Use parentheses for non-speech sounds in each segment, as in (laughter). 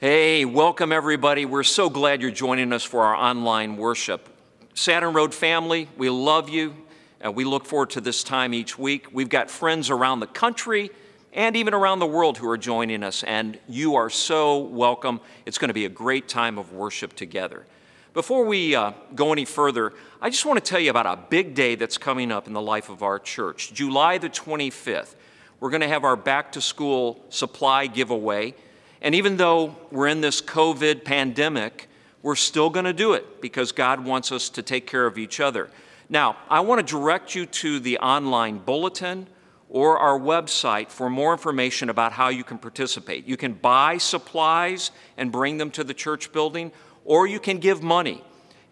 Hey, welcome everybody. We're so glad you're joining us for our online worship. Saturn Road family, we love you and we look forward to this time each week. We've got friends around the country and even around the world who are joining us, and you are so welcome. It's going to be a great time of worship together. Before we uh, go any further, I just want to tell you about a big day that's coming up in the life of our church. July the 25th, we're going to have our back to school supply giveaway. And even though we're in this COVID pandemic, we're still going to do it because God wants us to take care of each other. Now, I want to direct you to the online bulletin or our website for more information about how you can participate. You can buy supplies and bring them to the church building, or you can give money.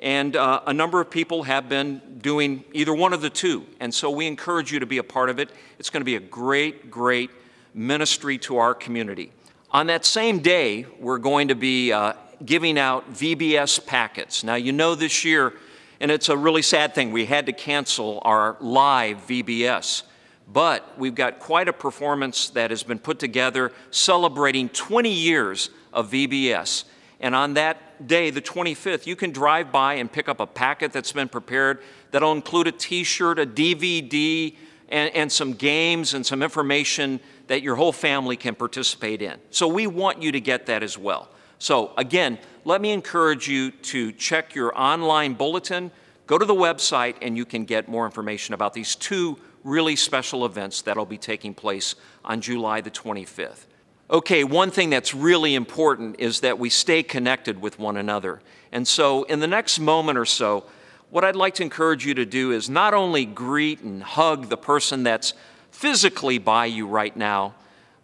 And uh, a number of people have been doing either one of the two. And so we encourage you to be a part of it. It's going to be a great, great ministry to our community. On that same day, we're going to be uh, giving out VBS packets. Now, you know this year, and it's a really sad thing, we had to cancel our live VBS. But we've got quite a performance that has been put together celebrating 20 years of VBS. And on that day, the 25th, you can drive by and pick up a packet that's been prepared that'll include a t shirt, a DVD, and, and some games and some information that your whole family can participate in. So we want you to get that as well. So again, let me encourage you to check your online bulletin, go to the website, and you can get more information about these two really special events that'll be taking place on July the 25th. Okay, one thing that's really important is that we stay connected with one another. And so, in the next moment or so, what I'd like to encourage you to do is not only greet and hug the person that's physically by you right now,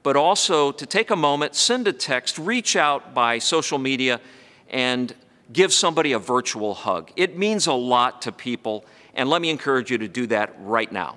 but also to take a moment, send a text, reach out by social media, and give somebody a virtual hug. It means a lot to people, and let me encourage you to do that right now.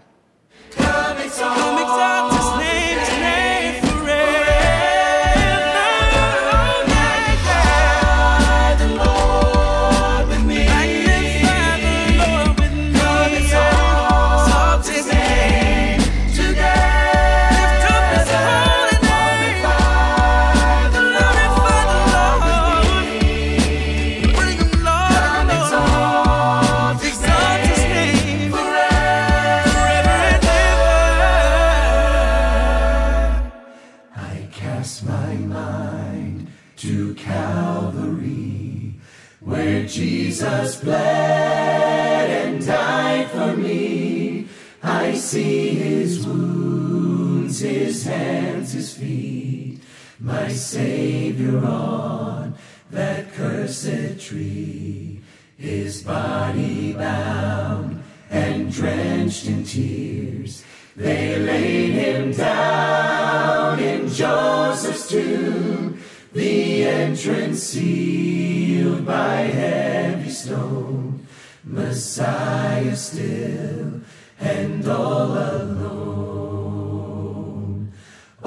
Feet. My Savior on that cursed tree. His body bound and drenched in tears. They laid him down in Joseph's tomb the entrance sealed by heavy stone, Messiah still and all alone.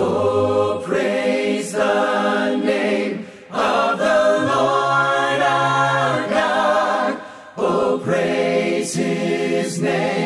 Oh, praise the name of the Lord our God. Oh, praise his name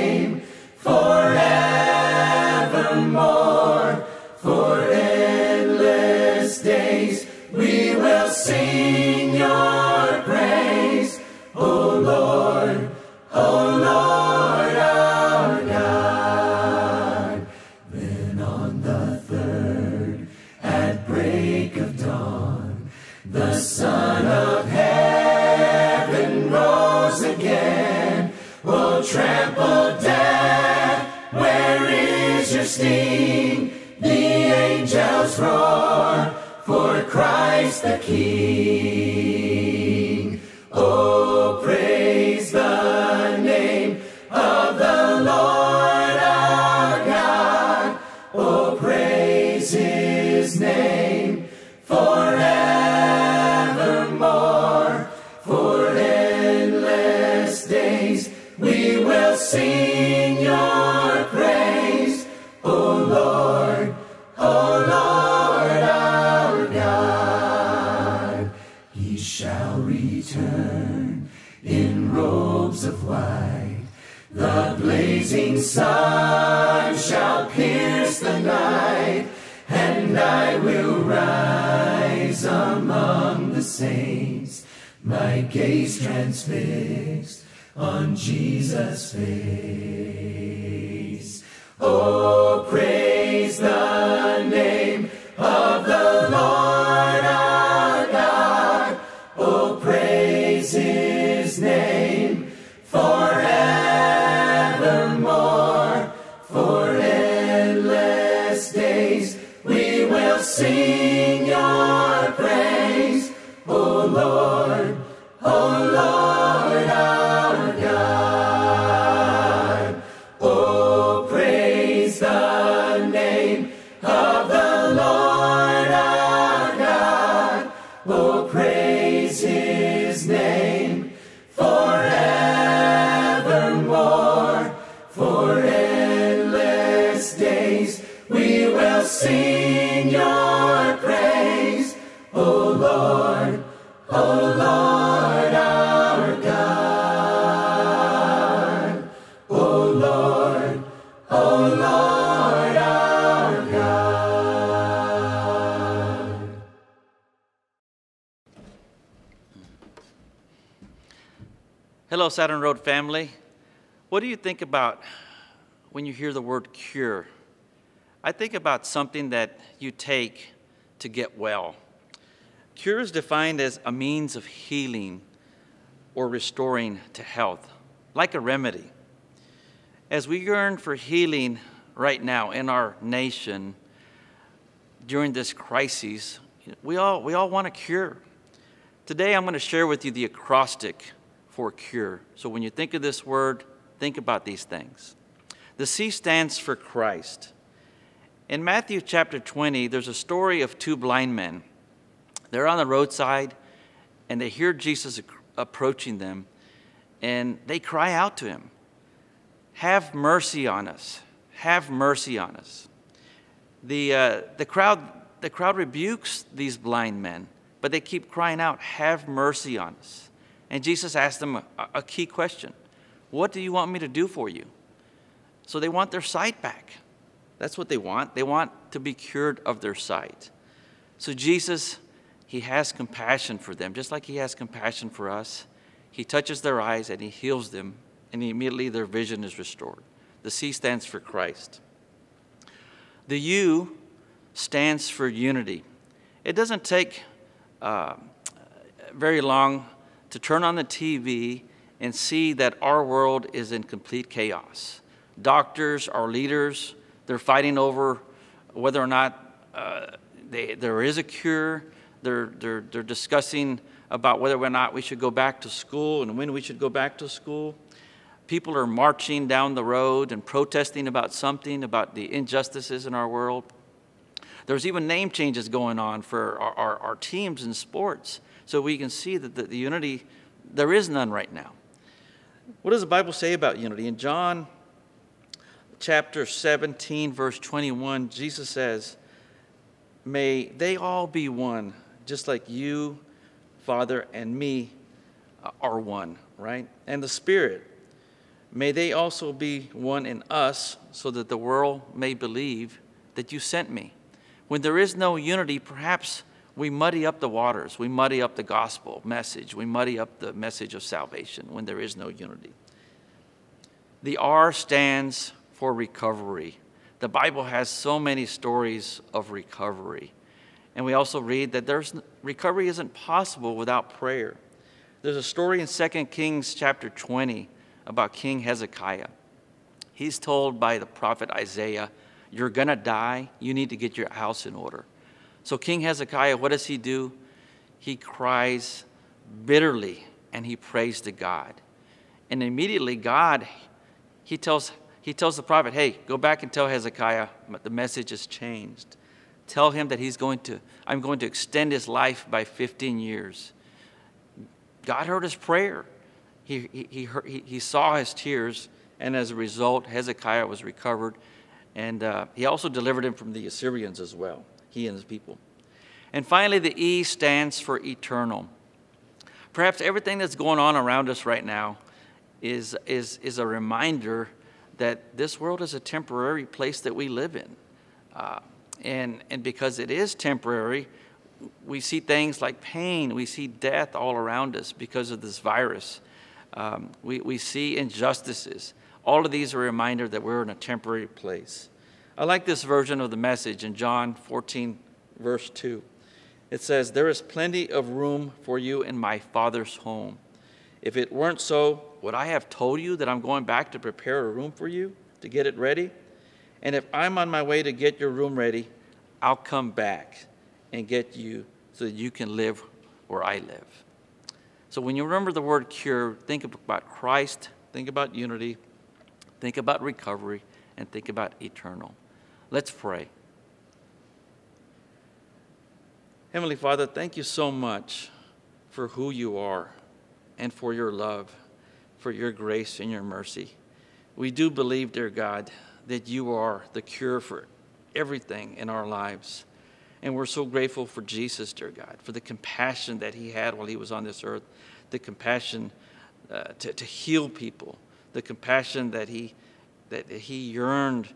Jesus' face. Oh, praise the name of the Lord our God. Oh, praise his name forevermore. For endless days we will sing Saturn Road family. What do you think about when you hear the word cure? I think about something that you take to get well. Cure is defined as a means of healing or restoring to health, like a remedy. As we yearn for healing right now in our nation during this crisis, we all, we all want a cure. Today, I'm going to share with you the acrostic for cure. So when you think of this word, think about these things. The C stands for Christ. In Matthew chapter 20, there's a story of two blind men. They're on the roadside and they hear Jesus approaching them and they cry out to him, Have mercy on us! Have mercy on us. The, uh, the, crowd, the crowd rebukes these blind men, but they keep crying out, Have mercy on us. And Jesus asked them a, a key question What do you want me to do for you? So they want their sight back. That's what they want. They want to be cured of their sight. So Jesus, He has compassion for them, just like He has compassion for us. He touches their eyes and He heals them, and immediately their vision is restored. The C stands for Christ. The U stands for unity. It doesn't take uh, very long to turn on the TV and see that our world is in complete chaos. Doctors, our leaders, they're fighting over whether or not uh, they, there is a cure. They're, they're, they're discussing about whether or not we should go back to school and when we should go back to school. People are marching down the road and protesting about something, about the injustices in our world. There's even name changes going on for our, our, our teams in sports. So we can see that the, the unity, there is none right now. What does the Bible say about unity? In John chapter 17, verse 21, Jesus says, May they all be one, just like you, Father, and me uh, are one, right? And the Spirit, may they also be one in us, so that the world may believe that you sent me. When there is no unity, perhaps we muddy up the waters. We muddy up the gospel message. We muddy up the message of salvation when there is no unity. The R stands for recovery. The Bible has so many stories of recovery. And we also read that there's, recovery isn't possible without prayer. There's a story in 2 Kings chapter 20 about King Hezekiah. He's told by the prophet Isaiah, You're going to die. You need to get your house in order. So, King Hezekiah, what does he do? He cries bitterly and he prays to God. And immediately, God, he tells, he tells the prophet, Hey, go back and tell Hezekiah the message has changed. Tell him that he's going to, I'm going to extend his life by 15 years. God heard his prayer. He, he, he, heard, he, he saw his tears, and as a result, Hezekiah was recovered. And uh, he also delivered him from the Assyrians as well he and his people. And finally, the E stands for eternal. Perhaps everything that's going on around us right now is, is, is a reminder that this world is a temporary place that we live in. Uh, and, and because it is temporary, we see things like pain, we see death all around us because of this virus. Um, we, we see injustices. All of these are a reminder that we're in a temporary place. I like this version of the message in John 14, verse 2. It says, There is plenty of room for you in my Father's home. If it weren't so, would I have told you that I'm going back to prepare a room for you, to get it ready? And if I'm on my way to get your room ready, I'll come back and get you so that you can live where I live. So when you remember the word cure, think about Christ, think about unity, think about recovery, and think about eternal. Let's pray. Heavenly Father, thank you so much for who you are and for your love, for your grace and your mercy. We do believe, dear God, that you are the cure for everything in our lives. And we're so grateful for Jesus, dear God, for the compassion that he had while he was on this earth, the compassion uh, to, to heal people, the compassion that he, that he yearned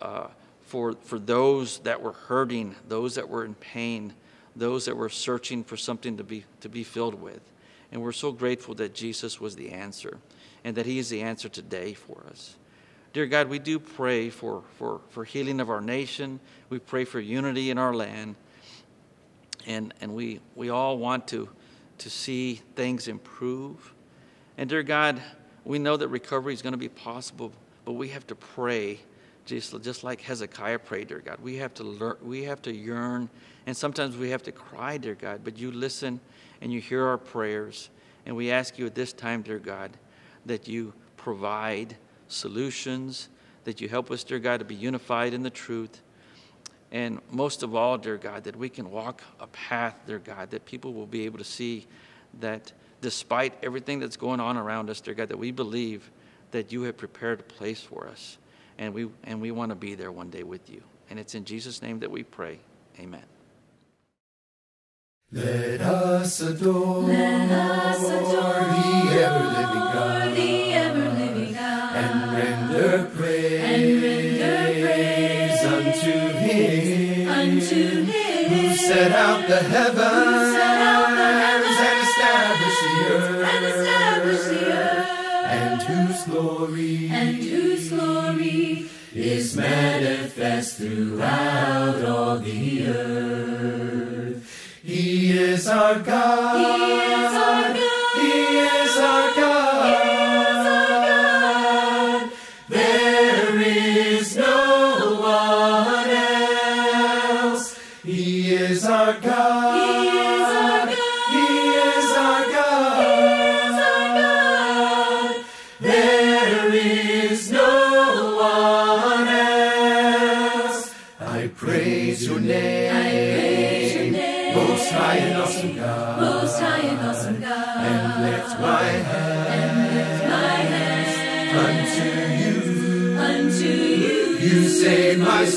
uh, for, for those that were hurting, those that were in pain, those that were searching for something to be, to be filled with. And we're so grateful that Jesus was the answer and that he is the answer today for us. Dear God, we do pray for, for, for healing of our nation. We pray for unity in our land. And, and we, we all want to, to see things improve. And dear God, we know that recovery is going to be possible, but we have to pray just, just like Hezekiah prayed, dear God. We have to learn, we have to yearn, and sometimes we have to cry, dear God, but you listen and you hear our prayers. And we ask you at this time, dear God, that you provide solutions, that you help us, dear God, to be unified in the truth. And most of all, dear God, that we can walk a path, dear God, that people will be able to see that despite everything that's going on around us, dear God, that we believe that you have prepared a place for us. And we, and we want to be there one day with you. And it's in Jesus' name that we pray. Amen. Let us adore, Let us adore the ever living God God, and render praise, and render praise unto Him unto Him who set out the heavens, out the heavens and established the earth, and established the earth, and whose glory and whose glory is manifest throughout all the earth. He is our God.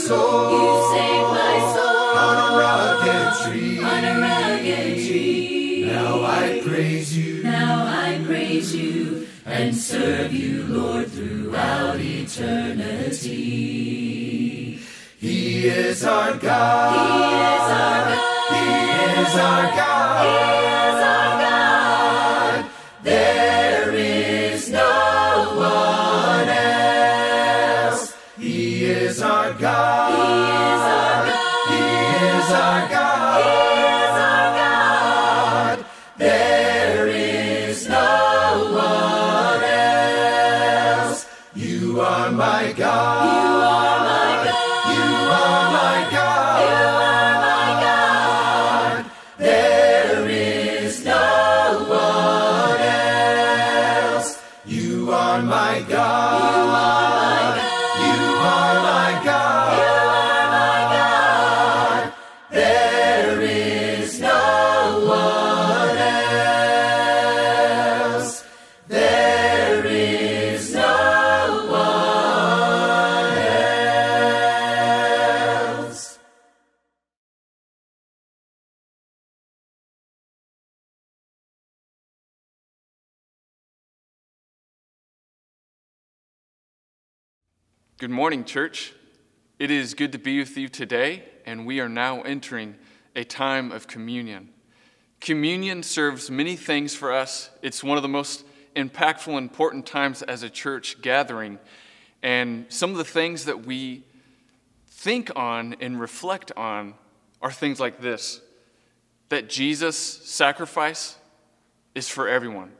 Soul. You save my soul on a rugged tree. on a rugged tree. Now I praise you Now I praise you and serve you, Lord, throughout eternity. He is our God. He Good morning, church. It is good to be with you today, and we are now entering a time of communion. Communion serves many things for us. It's one of the most impactful, important times as a church gathering. And some of the things that we think on and reflect on are things like this that Jesus' sacrifice is for everyone.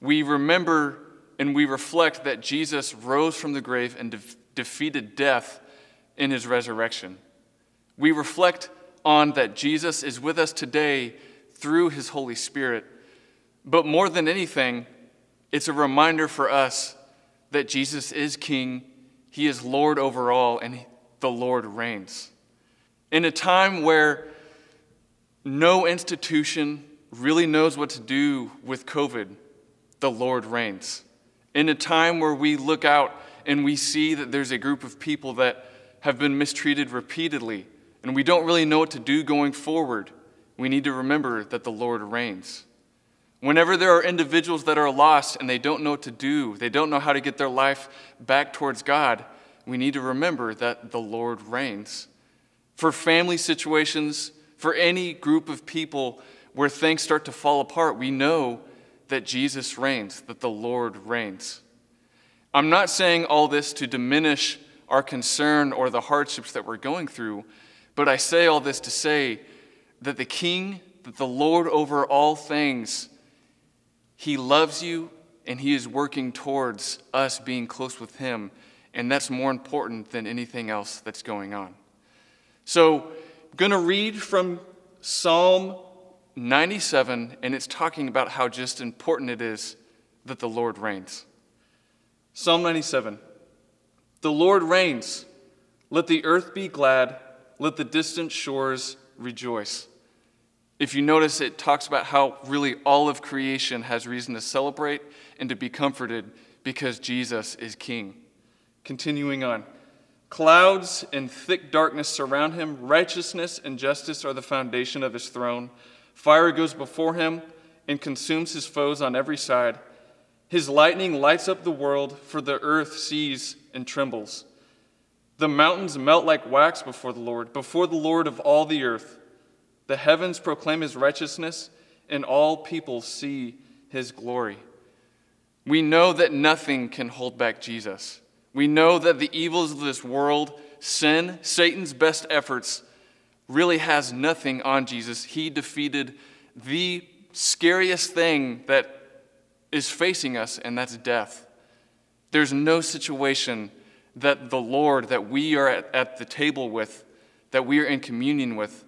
We remember and we reflect that Jesus rose from the grave and de- defeated death in his resurrection. We reflect on that Jesus is with us today through his Holy Spirit. But more than anything, it's a reminder for us that Jesus is King, he is Lord over all, and the Lord reigns. In a time where no institution really knows what to do with COVID, the Lord reigns. In a time where we look out and we see that there's a group of people that have been mistreated repeatedly, and we don't really know what to do going forward, we need to remember that the Lord reigns. Whenever there are individuals that are lost and they don't know what to do, they don't know how to get their life back towards God, we need to remember that the Lord reigns. For family situations, for any group of people where things start to fall apart, we know that Jesus reigns, that the Lord reigns. I'm not saying all this to diminish our concern or the hardships that we're going through, but I say all this to say that the King, that the Lord over all things, He loves you and He is working towards us being close with Him. And that's more important than anything else that's going on. So, I'm going to read from Psalm 97, and it's talking about how just important it is that the Lord reigns. Psalm 97 The Lord reigns. Let the earth be glad. Let the distant shores rejoice. If you notice, it talks about how really all of creation has reason to celebrate and to be comforted because Jesus is King. Continuing on. Clouds and thick darkness surround him. Righteousness and justice are the foundation of his throne. Fire goes before him and consumes his foes on every side. His lightning lights up the world, for the earth sees and trembles. The mountains melt like wax before the Lord, before the Lord of all the earth. The heavens proclaim his righteousness, and all people see his glory. We know that nothing can hold back Jesus. We know that the evils of this world, sin, Satan's best efforts, really has nothing on Jesus. He defeated the scariest thing that is facing us, and that's death. There's no situation that the Lord, that we are at, at the table with, that we are in communion with,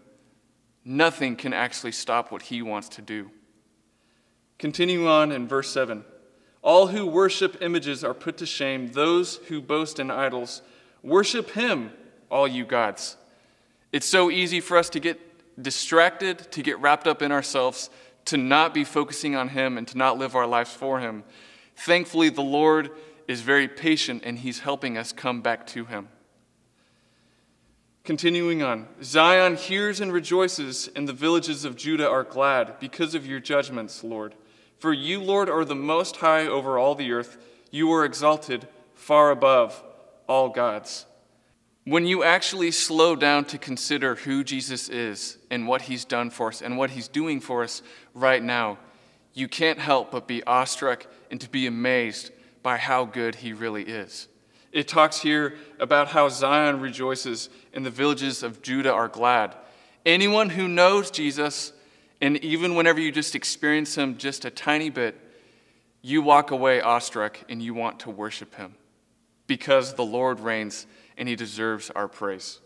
Nothing can actually stop what he wants to do. Continuing on in verse 7 All who worship images are put to shame. Those who boast in idols, worship him, all you gods. It's so easy for us to get distracted, to get wrapped up in ourselves, to not be focusing on him, and to not live our lives for him. Thankfully, the Lord is very patient and he's helping us come back to him. Continuing on, Zion hears and rejoices, and the villages of Judah are glad because of your judgments, Lord. For you, Lord, are the most high over all the earth. You are exalted far above all gods. When you actually slow down to consider who Jesus is and what he's done for us and what he's doing for us right now, you can't help but be awestruck and to be amazed by how good he really is. It talks here about how Zion rejoices and the villages of Judah are glad. Anyone who knows Jesus, and even whenever you just experience him just a tiny bit, you walk away awestruck and you want to worship him because the Lord reigns and he deserves our praise.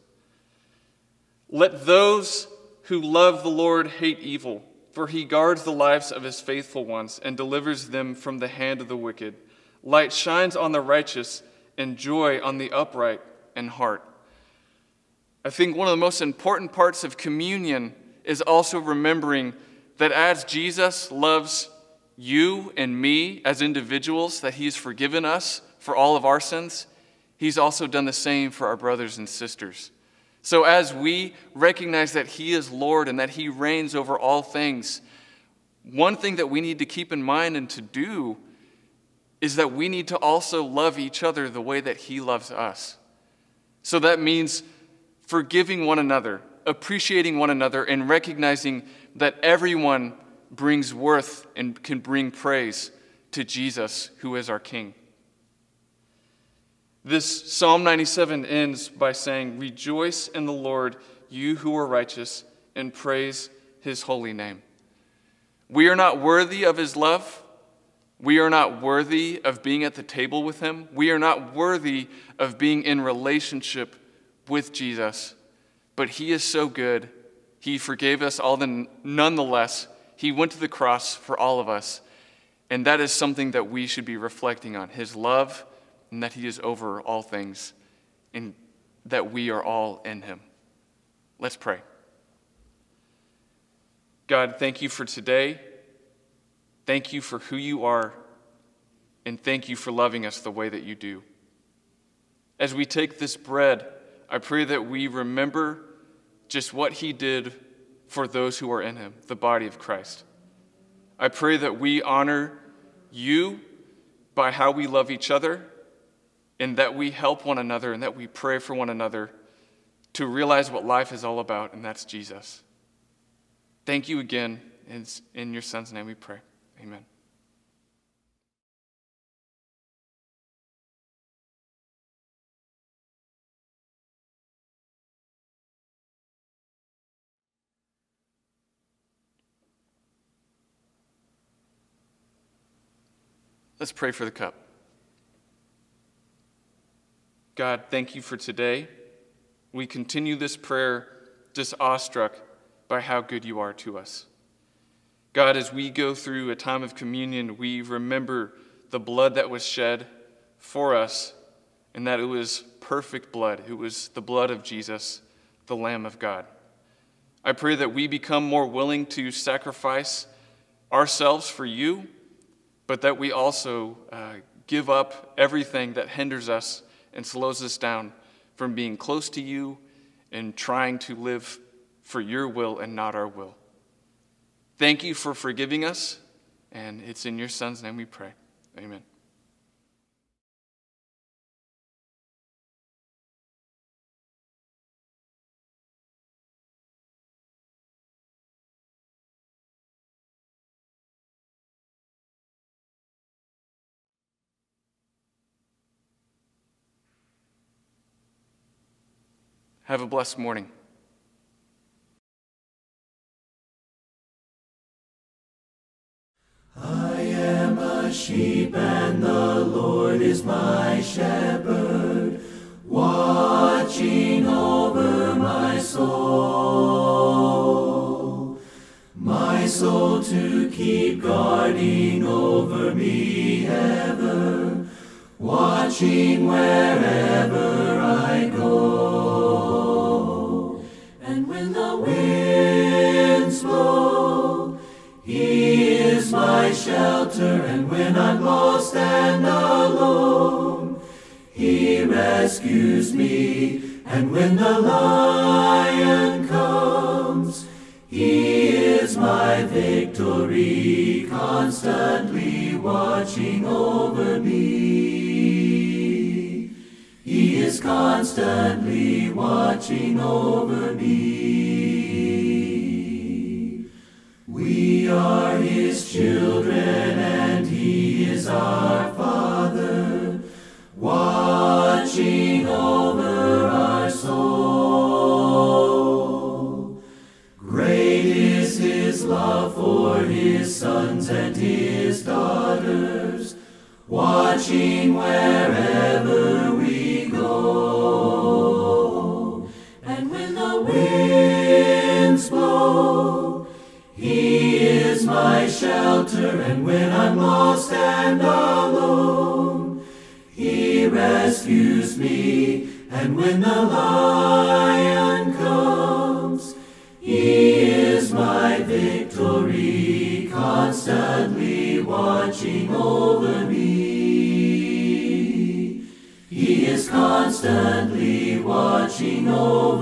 Let those who love the Lord hate evil, for he guards the lives of his faithful ones and delivers them from the hand of the wicked. Light shines on the righteous and joy on the upright in heart. I think one of the most important parts of communion is also remembering that as Jesus loves you and me as individuals, that He's forgiven us for all of our sins, He's also done the same for our brothers and sisters. So as we recognize that He is Lord and that He reigns over all things, one thing that we need to keep in mind and to do is that we need to also love each other the way that He loves us. So that means forgiving one another, appreciating one another and recognizing that everyone brings worth and can bring praise to Jesus, who is our King. This Psalm 97 ends by saying, Rejoice in the Lord, you who are righteous, and praise his holy name. We are not worthy of his love. We are not worthy of being at the table with him. We are not worthy of being in relationship with Jesus. But he is so good. He forgave us all the, nonetheless. He went to the cross for all of us. And that is something that we should be reflecting on his love and that he is over all things and that we are all in him. Let's pray. God, thank you for today. Thank you for who you are. And thank you for loving us the way that you do. As we take this bread, I pray that we remember just what he did for those who are in him, the body of Christ. I pray that we honor you by how we love each other and that we help one another and that we pray for one another to realize what life is all about, and that's Jesus. Thank you again. It's in your son's name we pray. Amen. Let's pray for the cup. God, thank you for today. We continue this prayer just awestruck by how good you are to us. God, as we go through a time of communion, we remember the blood that was shed for us and that it was perfect blood. It was the blood of Jesus, the Lamb of God. I pray that we become more willing to sacrifice ourselves for you but that we also uh, give up everything that hinders us and slows us down from being close to you and trying to live for your will and not our will. Thank you for forgiving us, and it's in your Son's name we pray. Amen. Have a blessed morning. I am a sheep and the Lord is my shepherd, watching over my soul. My soul to keep guarding over me ever, watching wherever I go. And when the winds blow, he is my shelter, and when I'm lost and alone, He rescues me. And when the lion comes, He is my victory, constantly watching over me. Is constantly watching over me. We are his children and he is our Father, watching And when the lion comes, He is my victory, constantly watching over me. He is constantly watching over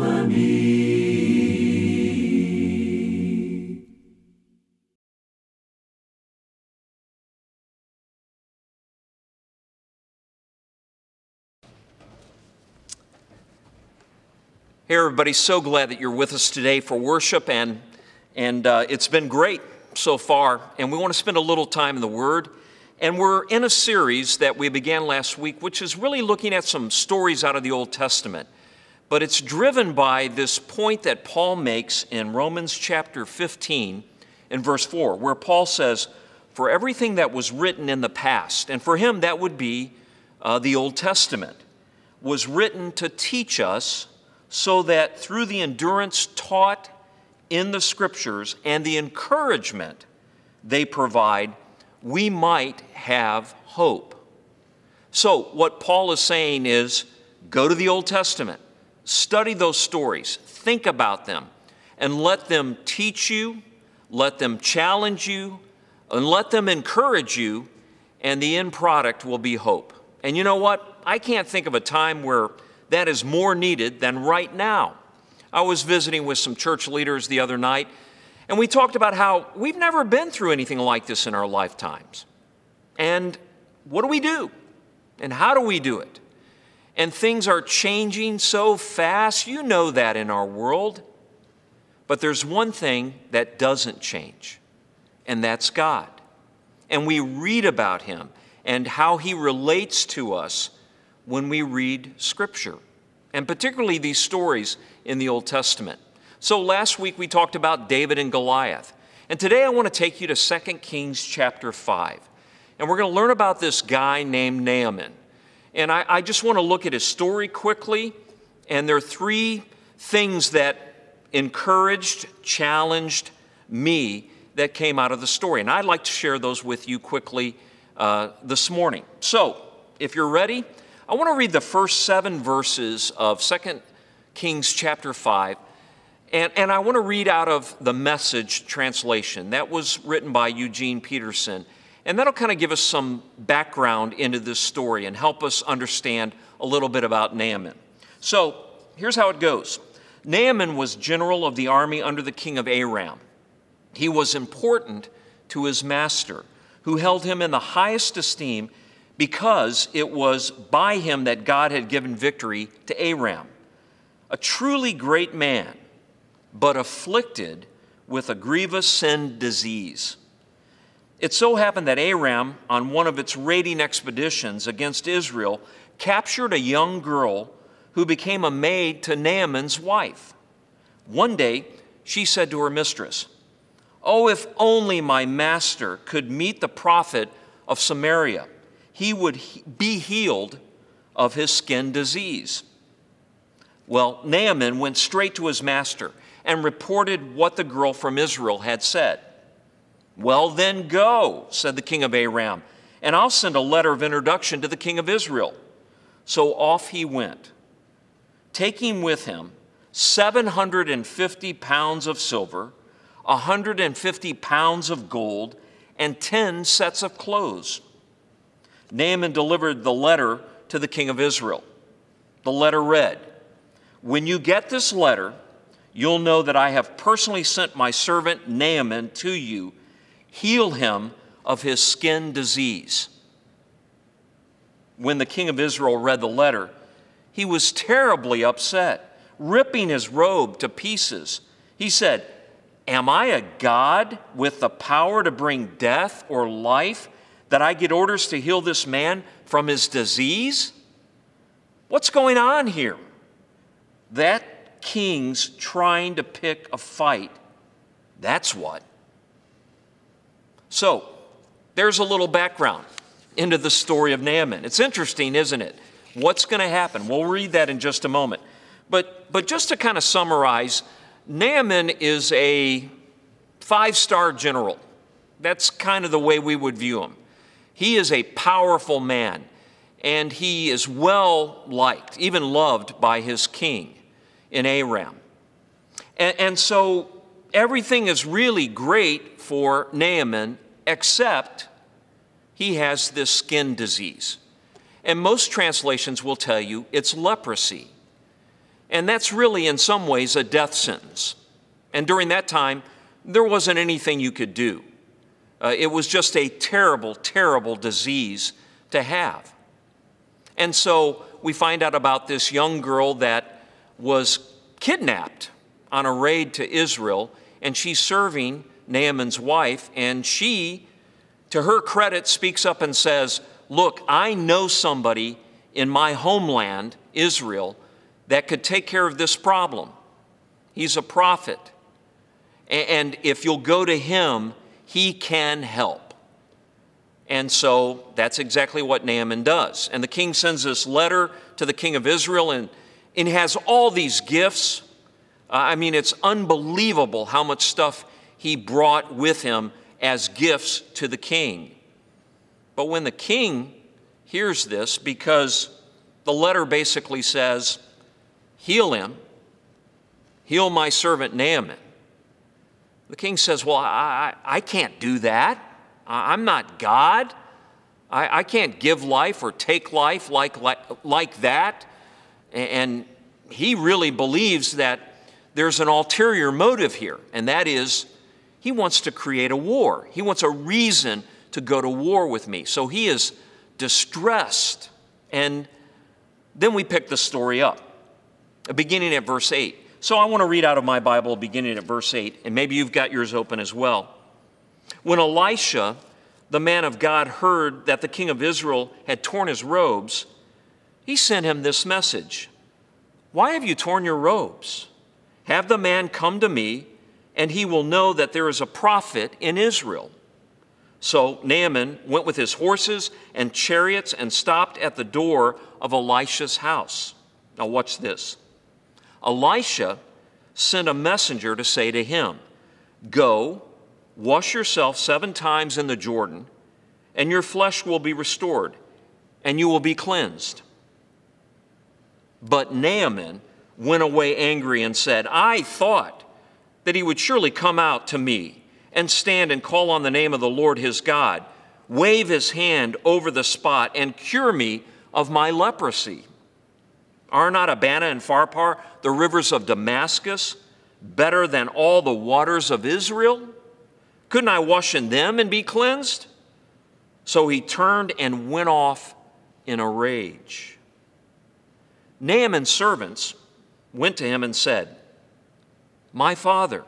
Hey, everybody, so glad that you're with us today for worship, and, and uh, it's been great so far. And we want to spend a little time in the Word. And we're in a series that we began last week, which is really looking at some stories out of the Old Testament. But it's driven by this point that Paul makes in Romans chapter 15 and verse 4, where Paul says, For everything that was written in the past, and for him that would be uh, the Old Testament, was written to teach us so that through the endurance taught in the scriptures and the encouragement they provide, we might have hope. So, what Paul is saying is go to the Old Testament, study those stories, think about them, and let them teach you, let them challenge you, and let them encourage you, and the end product will be hope. And you know what? I can't think of a time where that is more needed than right now. I was visiting with some church leaders the other night, and we talked about how we've never been through anything like this in our lifetimes. And what do we do? And how do we do it? And things are changing so fast. You know that in our world. But there's one thing that doesn't change, and that's God. And we read about Him and how He relates to us when we read Scripture, and particularly these stories in the Old Testament. So last week we talked about David and Goliath. And today I want to take you to 2 Kings chapter 5. And we're going to learn about this guy named Naaman. And I, I just want to look at his story quickly. And there are three things that encouraged, challenged me that came out of the story. And I'd like to share those with you quickly uh, this morning. So, if you're ready, I want to read the first seven verses of 2 Kings chapter 5. And, and I want to read out of the message translation. That was written by Eugene Peterson. And that'll kind of give us some background into this story and help us understand a little bit about Naaman. So here's how it goes Naaman was general of the army under the king of Aram. He was important to his master, who held him in the highest esteem because it was by him that God had given victory to Aram. A truly great man, but afflicted with a grievous sin disease. It so happened that Aram, on one of its raiding expeditions against Israel, captured a young girl who became a maid to Naaman's wife. One day, she said to her mistress, Oh, if only my master could meet the prophet of Samaria he would be healed of his skin disease. Well, Naaman went straight to his master and reported what the girl from Israel had said. Well, then go, said the king of Aram, and I'll send a letter of introduction to the king of Israel. So off he went, taking with him 750 pounds of silver, 150 pounds of gold, and 10 sets of clothes. Naaman delivered the letter to the king of Israel. The letter read When you get this letter, you'll know that I have personally sent my servant Naaman to you. Heal him of his skin disease. When the king of Israel read the letter, he was terribly upset, ripping his robe to pieces. He said, Am I a God with the power to bring death or life that I get orders to heal this man from his disease? What's going on here? That king's trying to pick a fight. That's what. So, there's a little background into the story of Naaman. It's interesting, isn't it? What's going to happen? We'll read that in just a moment. But, but just to kind of summarize, Naaman is a five star general. That's kind of the way we would view him. He is a powerful man, and he is well liked, even loved by his king in Aram. And, and so everything is really great for Naaman, except he has this skin disease. And most translations will tell you it's leprosy. And that's really, in some ways, a death sentence. And during that time, there wasn't anything you could do. Uh, it was just a terrible, terrible disease to have. And so we find out about this young girl that was kidnapped on a raid to Israel, and she's serving Naaman's wife, and she, to her credit, speaks up and says, Look, I know somebody in my homeland, Israel, that could take care of this problem. He's a prophet. And if you'll go to him, he can help. And so that's exactly what Naaman does. And the king sends this letter to the king of Israel, and, and has all these gifts. Uh, I mean, it's unbelievable how much stuff he brought with him as gifts to the king. But when the king hears this, because the letter basically says, Heal him, heal my servant Naaman. The king says, Well, I, I can't do that. I'm not God. I, I can't give life or take life like, like, like that. And he really believes that there's an ulterior motive here, and that is he wants to create a war. He wants a reason to go to war with me. So he is distressed. And then we pick the story up, beginning at verse 8. So I want to read out of my Bible beginning at verse 8, and maybe you've got yours open as well. When Elisha, the man of God, heard that the king of Israel had torn his robes, he sent him this message Why have you torn your robes? Have the man come to me, and he will know that there is a prophet in Israel. So Naaman went with his horses and chariots and stopped at the door of Elisha's house. Now, watch this. Elisha sent a messenger to say to him, Go, wash yourself seven times in the Jordan, and your flesh will be restored, and you will be cleansed. But Naaman went away angry and said, I thought that he would surely come out to me and stand and call on the name of the Lord his God, wave his hand over the spot, and cure me of my leprosy. Are not Abana and Pharpar, the rivers of Damascus, better than all the waters of Israel? Couldn't I wash in them and be cleansed? So he turned and went off in a rage. Naaman's servants went to him and said, My father,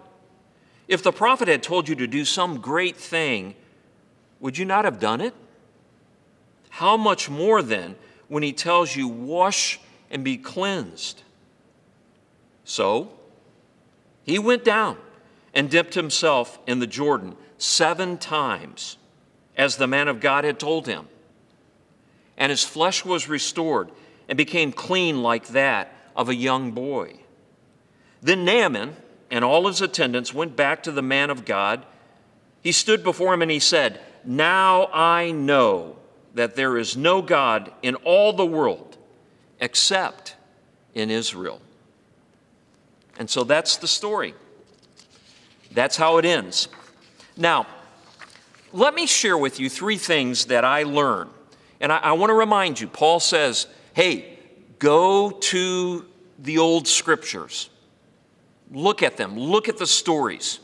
if the prophet had told you to do some great thing, would you not have done it? How much more then when he tells you, Wash and be cleansed. So he went down and dipped himself in the Jordan seven times, as the man of God had told him. And his flesh was restored and became clean like that of a young boy. Then Naaman and all his attendants went back to the man of God. He stood before him and he said, Now I know that there is no God in all the world except in Israel. And so that's the story. That's how it ends. Now, let me share with you three things that I learned. And I, I want to remind you Paul says, hey, go to the old scriptures, look at them, look at the stories,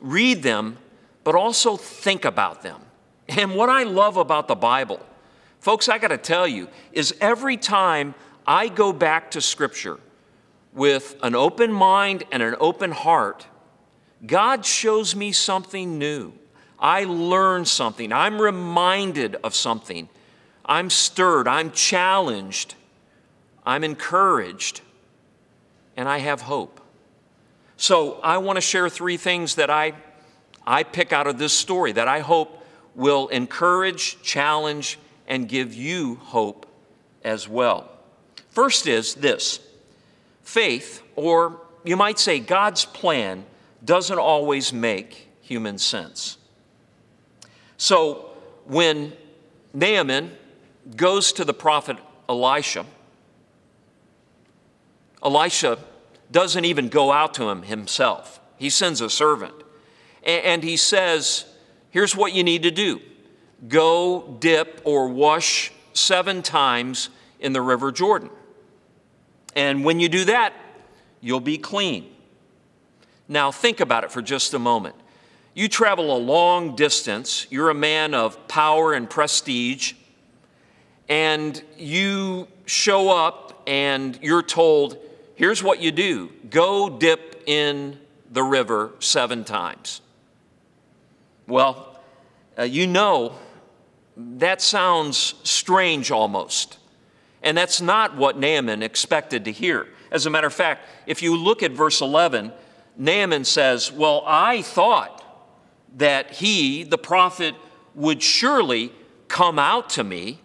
read them, but also think about them. And what I love about the Bible Folks, I got to tell you, is every time I go back to Scripture with an open mind and an open heart, God shows me something new. I learn something. I'm reminded of something. I'm stirred. I'm challenged. I'm encouraged. And I have hope. So I want to share three things that I, I pick out of this story that I hope will encourage, challenge, and give you hope as well. First is this faith, or you might say God's plan, doesn't always make human sense. So when Naaman goes to the prophet Elisha, Elisha doesn't even go out to him himself. He sends a servant. And he says, Here's what you need to do go dip or wash seven times in the River Jordan. And when you do that, you'll be clean. Now, think about it for just a moment. You travel a long distance, you're a man of power and prestige, and you show up and you're told here's what you do go dip in the river seven times. Well, uh, you know, that sounds strange almost. And that's not what Naaman expected to hear. As a matter of fact, if you look at verse 11, Naaman says, Well, I thought that he, the prophet, would surely come out to me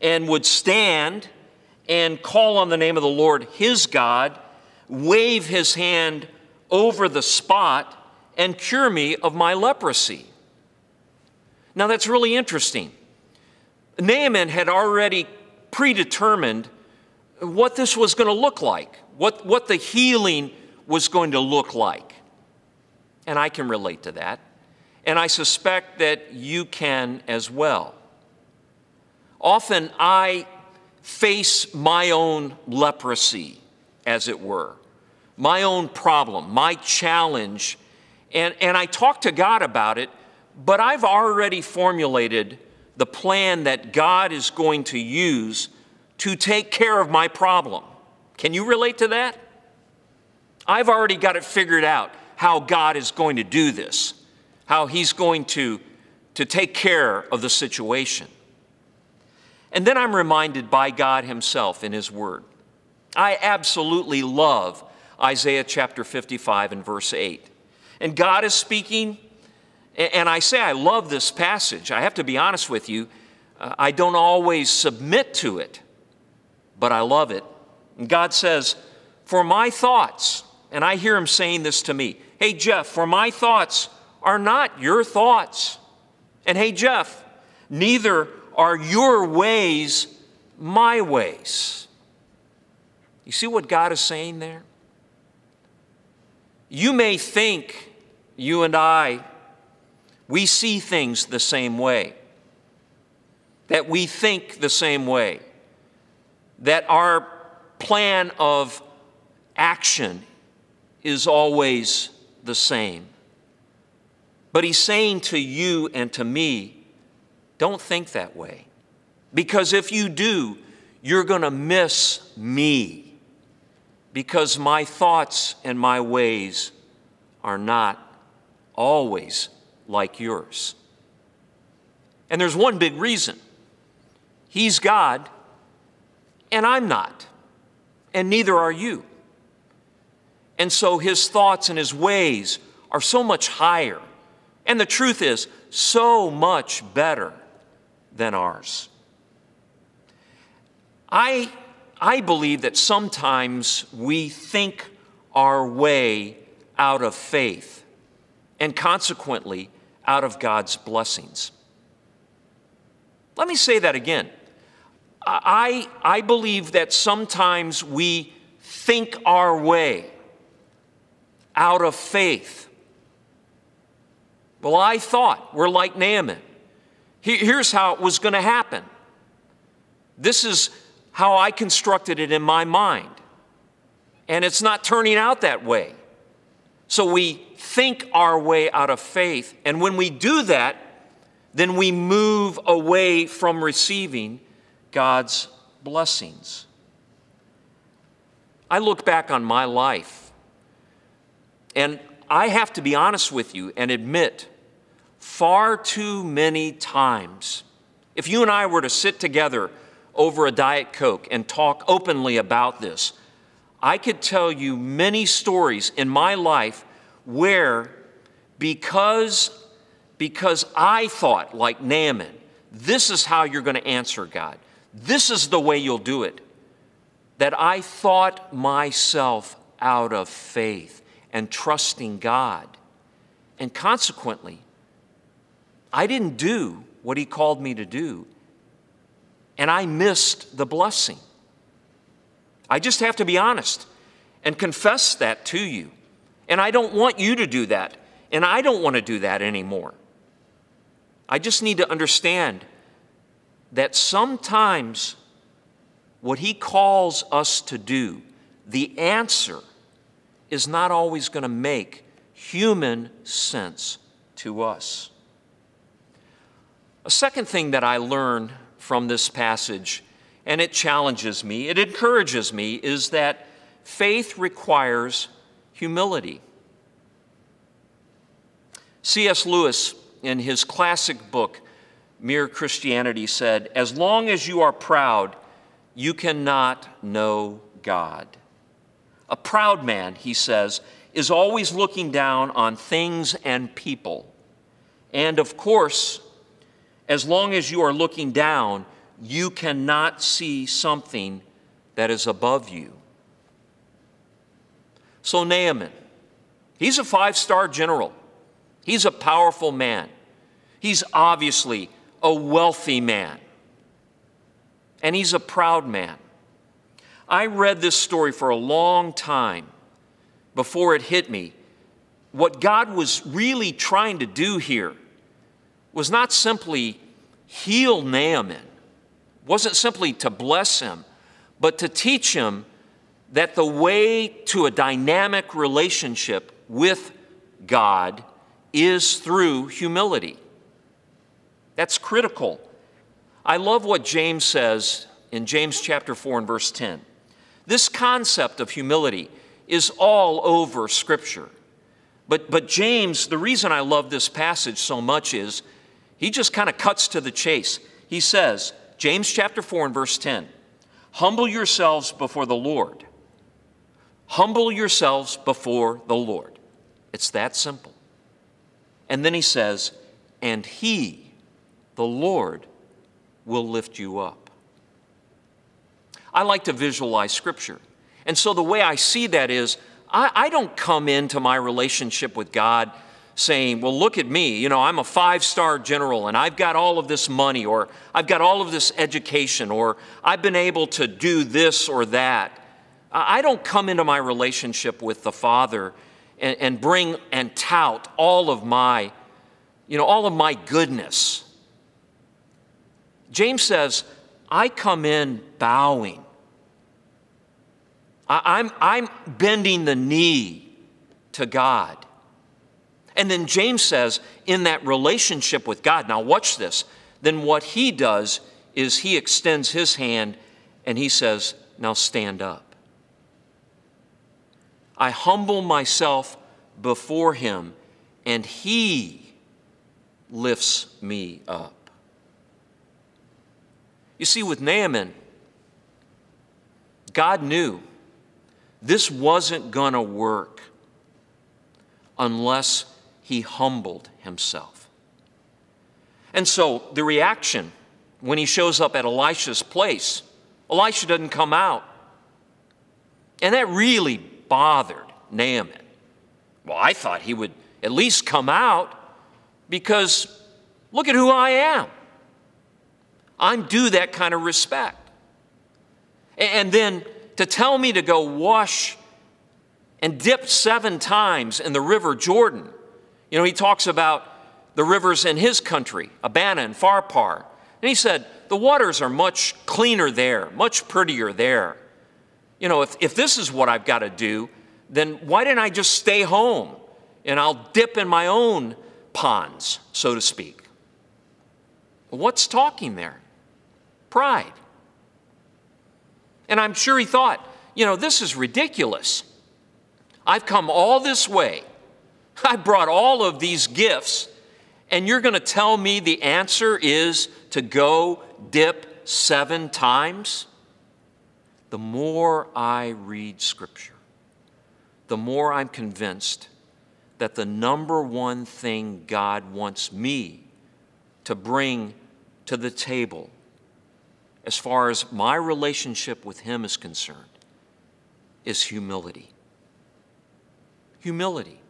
and would stand and call on the name of the Lord his God, wave his hand over the spot, and cure me of my leprosy. Now that's really interesting. Naaman had already predetermined what this was going to look like, what, what the healing was going to look like. And I can relate to that. And I suspect that you can as well. Often I face my own leprosy, as it were, my own problem, my challenge, and, and I talk to God about it, but I've already formulated the plan that God is going to use to take care of my problem. Can you relate to that? I've already got it figured out how God is going to do this, how He's going to, to take care of the situation. And then I'm reminded by God Himself in His Word. I absolutely love Isaiah chapter 55 and verse 8. And God is speaking, and I say I love this passage. I have to be honest with you, uh, I don't always submit to it, but I love it. And God says, For my thoughts, and I hear Him saying this to me Hey, Jeff, for my thoughts are not your thoughts. And hey, Jeff, neither are your ways my ways? You see what God is saying there? You may think, you and I, we see things the same way, that we think the same way, that our plan of action is always the same. But he's saying to you and to me, don't think that way. Because if you do, you're going to miss me. Because my thoughts and my ways are not always like yours. And there's one big reason He's God, and I'm not, and neither are you. And so His thoughts and His ways are so much higher. And the truth is, so much better than ours. I, I believe that sometimes we think our way out of faith and consequently out of God's blessings. Let me say that again. I, I believe that sometimes we think our way out of faith. Well, I thought we're like Naaman. Here's how it was going to happen. This is how I constructed it in my mind. And it's not turning out that way. So we think our way out of faith. And when we do that, then we move away from receiving God's blessings. I look back on my life, and I have to be honest with you and admit far too many times. If you and I were to sit together over a Diet Coke and talk openly about this, I could tell you many stories in my life where because, because I thought, like Naaman, this is how you're going to answer God, this is the way you'll do it, that I thought myself out of faith and trusting God. And consequently, I didn't do what he called me to do, and I missed the blessing. I just have to be honest and confess that to you. And I don't want you to do that, and I don't want to do that anymore. I just need to understand that sometimes what he calls us to do, the answer is not always going to make human sense to us. A second thing that I learn from this passage, and it challenges me, it encourages me, is that faith requires humility. C.S. Lewis, in his classic book, Mere Christianity, said, As long as you are proud, you cannot know God. A proud man, he says, is always looking down on things and people. And of course, as long as you are looking down, you cannot see something that is above you. So, Naaman, he's a five star general, he's a powerful man, he's obviously a wealthy man, and he's a proud man. I read this story for a long time before it hit me. What God was really trying to do here was not simply heal Naaman, wasn't simply to bless him, but to teach him that the way to a dynamic relationship with God is through humility. That's critical. I love what James says in James chapter 4 and verse 10. This concept of humility is all over Scripture. But, but James, the reason I love this passage so much is he just kind of cuts to the chase. He says, James chapter 4 and verse 10, humble yourselves before the Lord. Humble yourselves before the Lord. It's that simple. And then he says, and he, the Lord, will lift you up. I like to visualize Scripture. And so the way I see that is, I, I don't come into my relationship with God saying, Well, look at me. You know, I'm a five star general and I've got all of this money, or I've got all of this education, or I've been able to do this or that. I don't come into my relationship with the Father and, and bring and tout all of my, you know, all of my goodness. James says, I come in bowing. I'm, I'm bending the knee to God. And then James says, in that relationship with God, now watch this, then what he does is he extends his hand and he says, Now stand up. I humble myself before him and he lifts me up. You see, with Naaman, God knew this wasn't going to work unless he humbled himself. And so the reaction when he shows up at Elisha's place, Elisha doesn't come out. And that really bothered Naaman. Well, I thought he would at least come out because look at who I am. I'm due that kind of respect. And then to tell me to go wash and dip seven times in the river Jordan. You know, he talks about the rivers in his country, Abana and Pharpar. And he said, the waters are much cleaner there, much prettier there. You know, if, if this is what I've got to do, then why didn't I just stay home and I'll dip in my own ponds, so to speak? What's talking there? Pride. And I'm sure he thought, you know, this is ridiculous. I've come all this way. (laughs) I brought all of these gifts, and you're going to tell me the answer is to go dip seven times? The more I read Scripture, the more I'm convinced that the number one thing God wants me to bring to the table as far as my relationship with Him is concerned, is humility. Humility.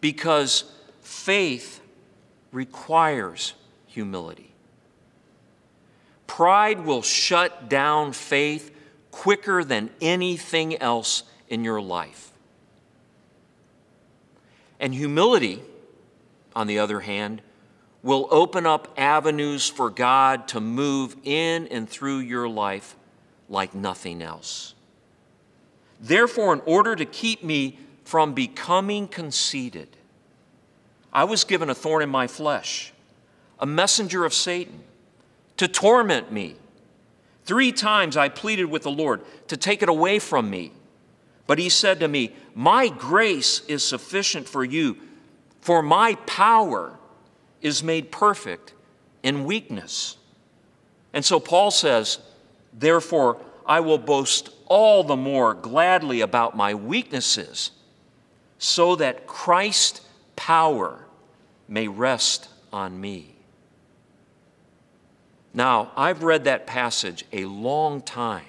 Because faith requires humility. Pride will shut down faith quicker than anything else in your life. And humility, on the other hand, will open up avenues for God to move in and through your life like nothing else. Therefore, in order to keep me from becoming conceited, I was given a thorn in my flesh, a messenger of Satan, to torment me, Three times I pleaded with the Lord to take it away from me. But he said to me, My grace is sufficient for you, for my power is made perfect in weakness. And so Paul says, Therefore, I will boast all the more gladly about my weaknesses, so that Christ's power may rest on me. Now, I've read that passage a long time.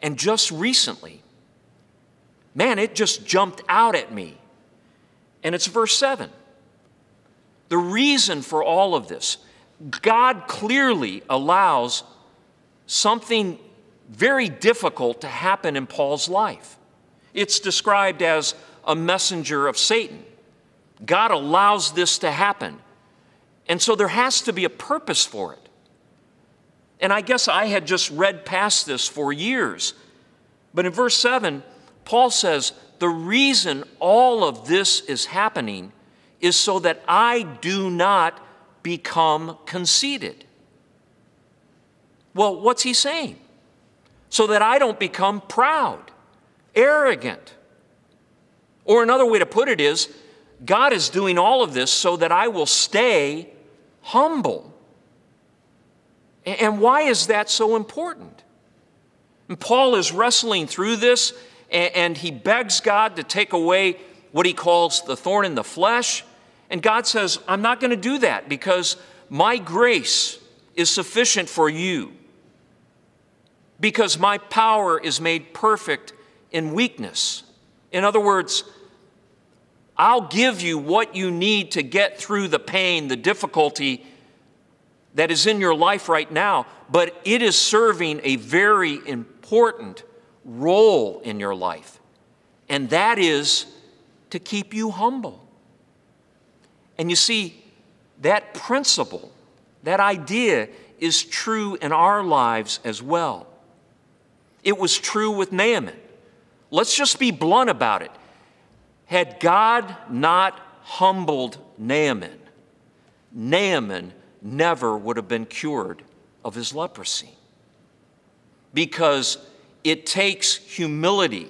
And just recently, man, it just jumped out at me. And it's verse 7. The reason for all of this, God clearly allows something very difficult to happen in Paul's life. It's described as a messenger of Satan. God allows this to happen. And so there has to be a purpose for it. And I guess I had just read past this for years. But in verse 7, Paul says, The reason all of this is happening is so that I do not become conceited. Well, what's he saying? So that I don't become proud, arrogant. Or another way to put it is, God is doing all of this so that I will stay humble. And why is that so important? And Paul is wrestling through this and he begs God to take away what he calls the thorn in the flesh. And God says, I'm not going to do that because my grace is sufficient for you. Because my power is made perfect in weakness. In other words, I'll give you what you need to get through the pain, the difficulty that is in your life right now, but it is serving a very important role in your life, and that is to keep you humble. And you see, that principle, that idea is true in our lives as well. It was true with Naaman. Let's just be blunt about it. Had God not humbled Naaman, Naaman never would have been cured of his leprosy. Because it takes humility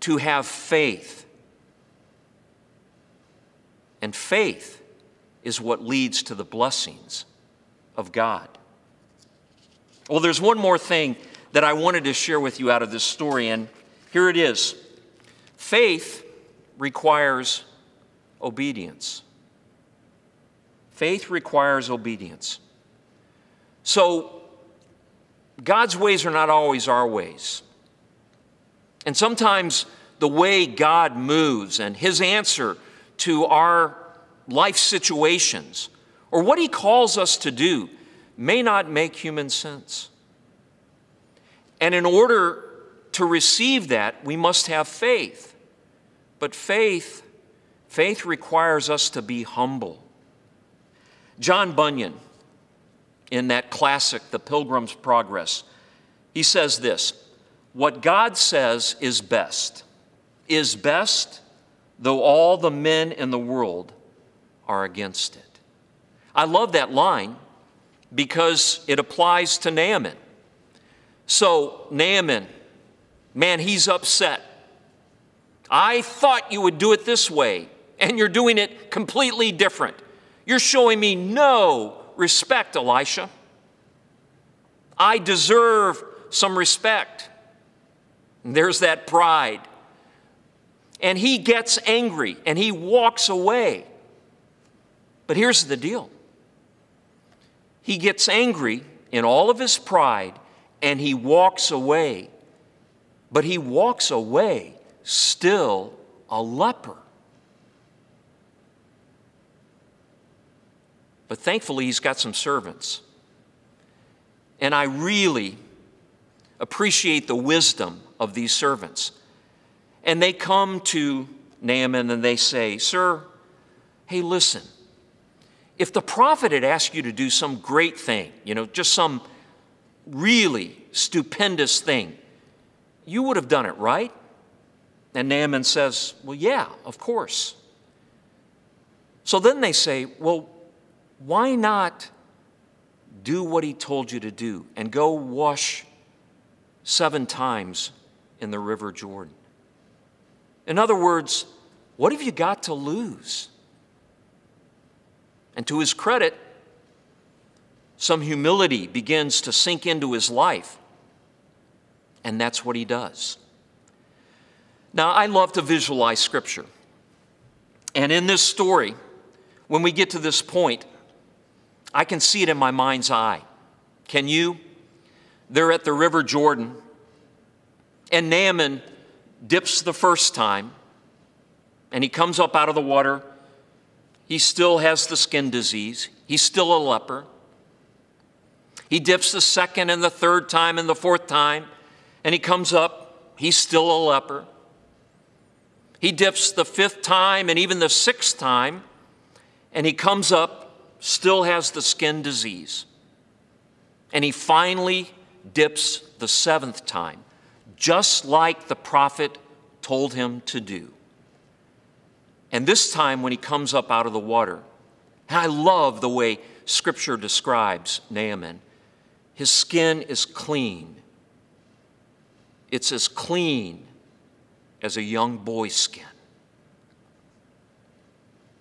to have faith. And faith is what leads to the blessings of God. Well, there's one more thing that I wanted to share with you out of this story, and here it is. Faith requires obedience. Faith requires obedience. So, God's ways are not always our ways. And sometimes the way God moves and His answer to our life situations or what He calls us to do may not make human sense. And in order to receive that, we must have faith. But faith, faith requires us to be humble. John Bunyan, in that classic, The Pilgrim's Progress, he says this What God says is best, is best, though all the men in the world are against it. I love that line because it applies to Naaman. So, Naaman, man, he's upset. I thought you would do it this way, and you're doing it completely different. You're showing me no respect, Elisha. I deserve some respect. And there's that pride. And he gets angry and he walks away. But here's the deal he gets angry in all of his pride and he walks away. But he walks away still a leper. But thankfully, he's got some servants. And I really appreciate the wisdom of these servants. And they come to Naaman and they say, Sir, hey, listen, if the prophet had asked you to do some great thing, you know, just some really stupendous thing, you would have done it, right? And Naaman says, Well, yeah, of course. So then they say, Well, why not do what he told you to do and go wash seven times in the River Jordan. In other words, what have you got to lose? And to his credit, some humility begins to sink into his life. And that's what he does. Now, I love to visualize Scripture. And in this story, when we get to this point, I can see it in my mind's eye. Can you? They're at the River Jordan, and Naaman dips the first time, and he comes up out of the water. He still has the skin disease, he's still a leper. He dips the second and the third time and the fourth time, and he comes up. He's still a leper. He dips the fifth time and even the sixth time, and he comes up, still has the skin disease. And he finally dips the seventh time, just like the prophet told him to do. And this time, when he comes up out of the water, and I love the way Scripture describes Naaman. His skin is clean. It's as clean as a young boy's skin.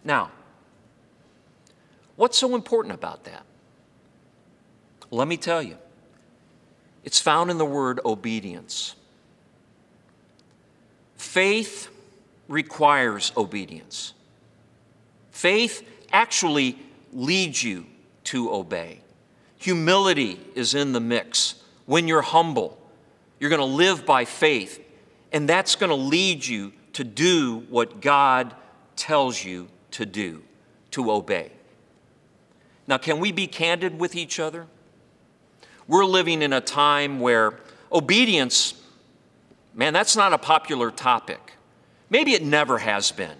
Now, what's so important about that? Let me tell you. It's found in the word obedience. Faith requires obedience. Faith actually leads you to obey. Humility is in the mix. When you're humble, you're going to live by faith, and that's going to lead you to do what God tells you to do, to obey. Now, can we be candid with each other? We're living in a time where obedience, man, that's not a popular topic. Maybe it never has been.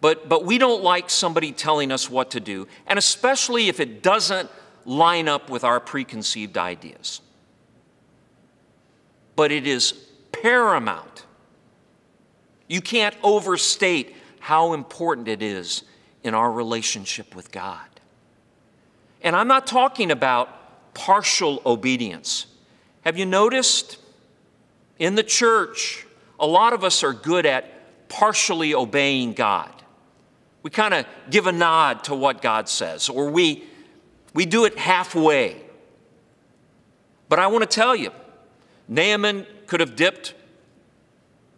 But, but we don't like somebody telling us what to do, and especially if it doesn't line up with our preconceived ideas. But it is paramount. You can't overstate how important it is in our relationship with God. And I'm not talking about partial obedience. Have you noticed in the church, a lot of us are good at partially obeying God. We kind of give a nod to what God says, or we, we do it halfway. But I want to tell you, Naaman could have dipped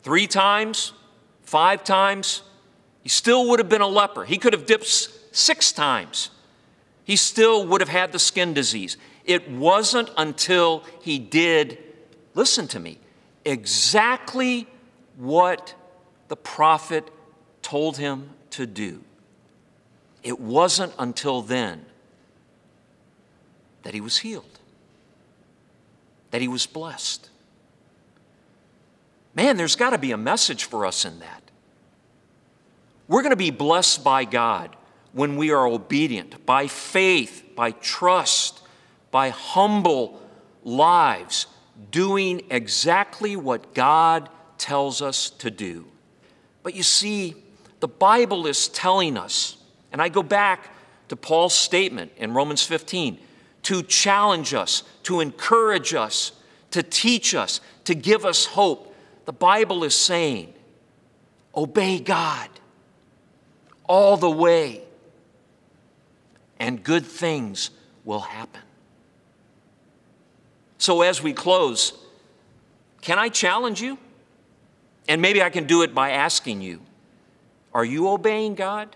three times, five times. He still would have been a leper. He could have dipped six times. He still would have had the skin disease. It wasn't until he did, listen to me, exactly what the prophet told him to do. It wasn't until then that he was healed, that he was blessed. Man, there's got to be a message for us in that. We're going to be blessed by God when we are obedient, by faith, by trust, by humble lives, doing exactly what God tells us to do. But you see, the Bible is telling us, and I go back to Paul's statement in Romans 15 to challenge us, to encourage us, to teach us, to give us hope. The Bible is saying, obey God all the way, and good things will happen. So, as we close, can I challenge you? And maybe I can do it by asking you Are you obeying God?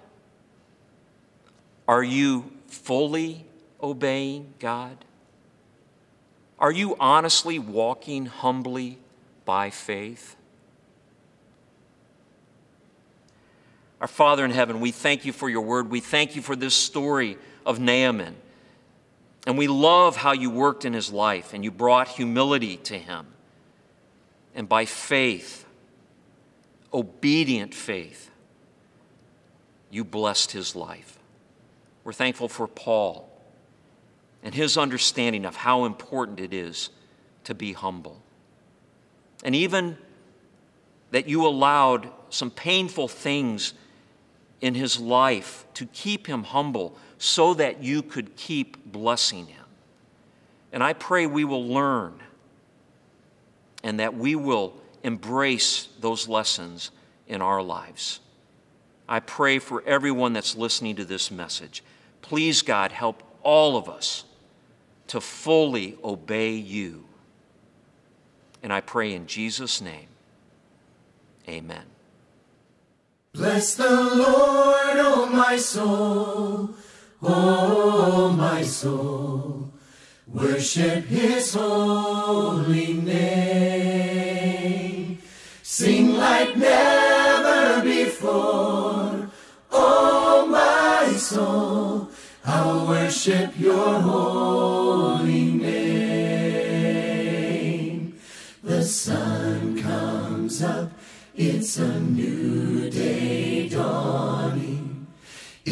Are you fully obeying God? Are you honestly walking humbly by faith? Our Father in heaven, we thank you for your word. We thank you for this story of Naaman. And we love how you worked in his life and you brought humility to him. And by faith, obedient faith, you blessed his life. We're thankful for Paul and his understanding of how important it is to be humble. And even that you allowed some painful things in his life to keep him humble so that you could keep blessing him. And I pray we will learn and that we will embrace those lessons in our lives. I pray for everyone that's listening to this message. Please, God, help all of us to fully obey you. And I pray in Jesus' name, amen. Bless the Lord, O oh my soul, oh my soul. Worship his holy name. Sing like never before, oh my soul. I'll worship your holy name. The sun comes up, it's a new day dawning.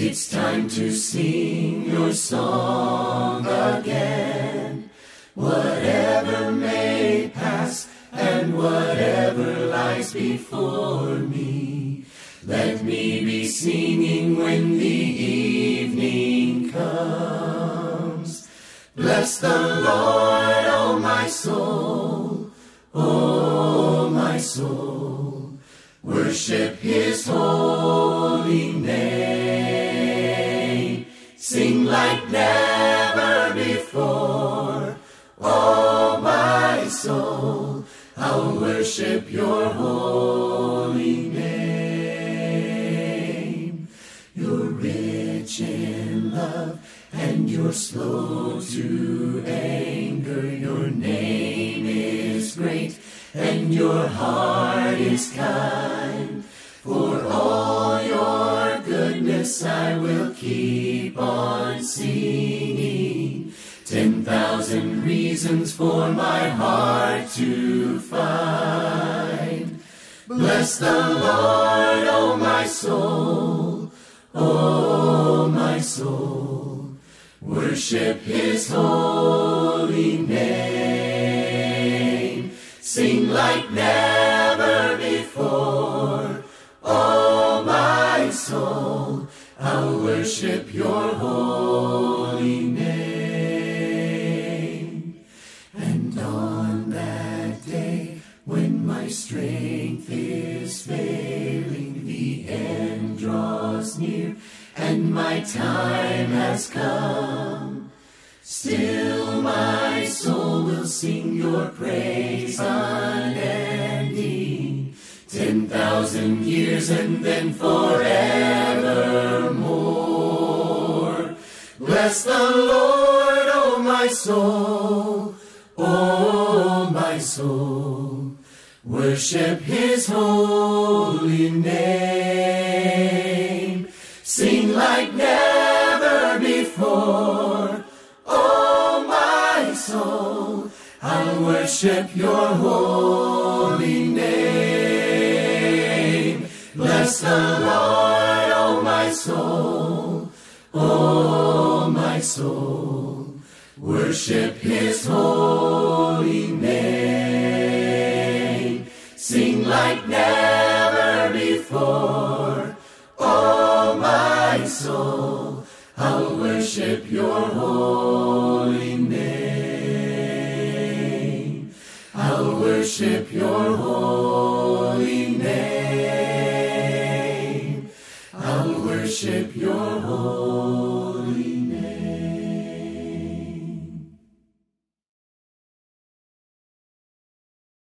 It's time to sing your song again. Whatever may pass and whatever lies before me, let me be singing when the evening comes. Bless the Lord, O oh my soul, O oh my soul. Worship his holy name. Like never before. Oh, my soul, I'll worship your holy name. You're rich in love and you're slow to anger. Your name is great and your heart is kind. For all I will keep on singing. Ten thousand reasons for my heart to find. Bless the Lord, O oh my soul, O oh my soul. Worship his holy name. Sing like never before. Oh, my soul, worship your holy name. And on that day, when my strength is failing, the end draws near, and my time has come. Still my soul will sing your praise unending. Ten thousand years and then forevermore. Bless the Lord, O oh my soul, O oh my soul. Worship his holy name. Sing like never before. Oh, my soul, I'll worship your holy name. Bless the Lord, Worship his holy name. Sing like never before. Oh, my soul, I'll worship your holy name. I'll worship your holy name. I'll worship